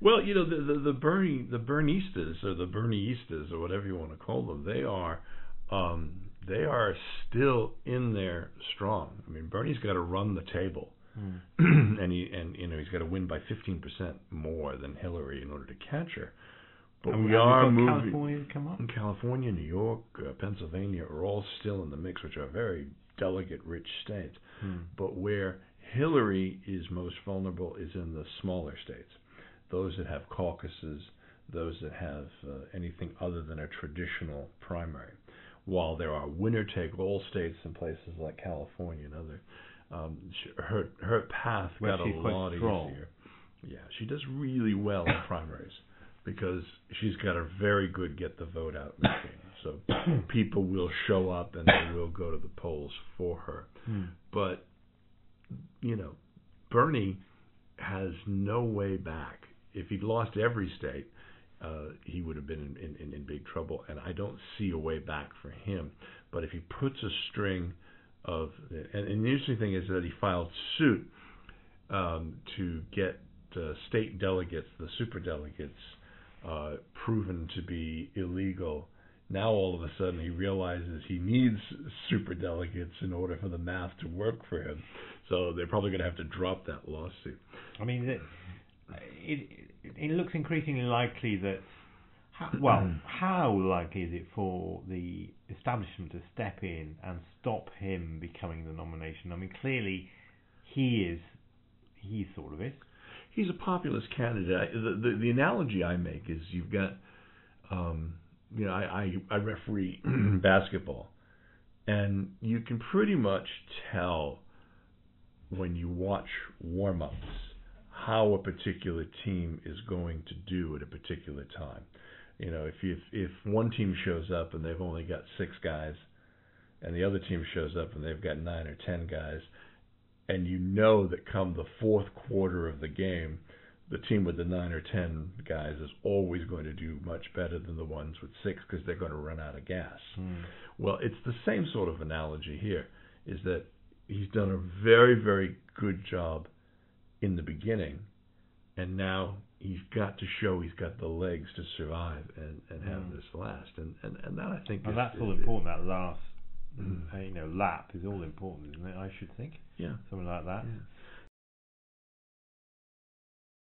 Well, you know the the, the Bernie the Bernistas or the Bernieistas or whatever you want to call them, they are um, they are still in there strong. I mean, Bernie's got to run the table, Mm. and he and you know he's got to win by 15% more than Hillary in order to catch her. But And we are moving. California to come up. California, New York, uh, Pennsylvania are all still in the mix, which are very delegate-rich states. Hmm. But where Hillary is most vulnerable is in the smaller states, those that have caucuses, those that have uh, anything other than a traditional primary. While there are winner-take-all states in places like California and other, um, sh her her path got a lot strong. easier. Yeah, she does really well in primaries because she's got a very good get the vote out machine. So people will show up and they will go to the polls for her. Hmm. But you know, Bernie has no way back. If he'd lost every state, uh, he would have been in, in, in big trouble. And I don't see a way back for him. But if he puts a string of, and, and the interesting thing is that he filed suit um, to get uh, state delegates, the super delegates, uh, proven to be illegal. Now all of a sudden he realizes he needs super delegates in order for the math to work for him. So they're probably going to have to drop that lawsuit. I mean, it, it it looks increasingly likely that. How, well, how likely is it for the establishment to step in and stop him becoming the nomination? I mean, clearly he is. He sort of is. He's a populist candidate. The, the the analogy I make is you've got, um, you know, I I, I referee basketball, and you can pretty much tell when you watch warm-ups how a particular team is going to do at a particular time. You know, if if if one team shows up and they've only got six guys, and the other team shows up and they've got nine or ten guys, and you know that come the fourth quarter of the game, the team with the nine or ten guys is always going to do much better than the ones with six because they're going to run out of gas. Hmm. Well, it's the same sort of analogy here. Is that he's done a very very good job in the beginning, and now he's got to show he's got the legs to survive and and have Mm. this last. And and and that I think is, that's all is- important. That last, Mm. you know, lap is all important, isn't it? I should think Yeah. something like that. Yeah.